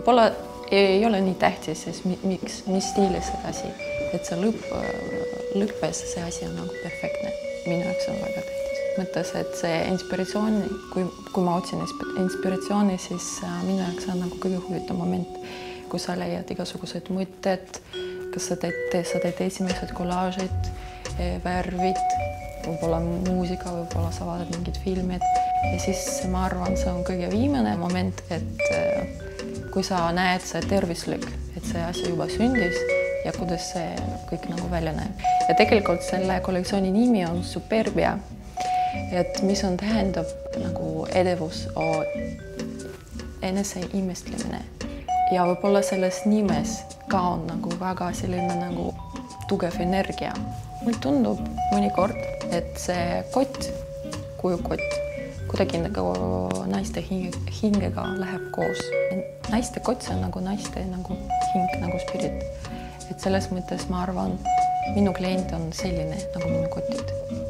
võib-olla ei ole nii tähtis, siis miks, mis stiilis see asi, et see lõpp, lõppes, see asi on nagu perfektne. minu jaoks on väga tähtis. mõttes, et see inspiratsioon, kui, kui ma otsin inspiratsiooni, siis äh, minu jaoks on nagu kõige huvitavam moment, kui sa leiad igasugused mõtted, kas sa teed, sa teed esimesed kollaažid, värvid, võib-olla muusika, võib-olla sa vaatad mingit filmid ja siis ma arvan, see on kõige viimane moment, et äh, kui sa näed, see tervislik, et see asi juba sündis ja kuidas see kõik nagu välja näeb. ja tegelikult selle kollektsiooni nimi on Superbia. et mis on, tähendab nagu edevus, enese imestlemine ja võib-olla selles nimes ka on nagu väga selline nagu tugev energia. mulle tundub mõnikord, et see kott, kujukott kuidagi nagu naiste hinge, hingega läheb koos. naiste kott, see on nagu naiste nagu hing nagu spirit. et selles mõttes ma arvan, minu klient on selline nagu minu kotid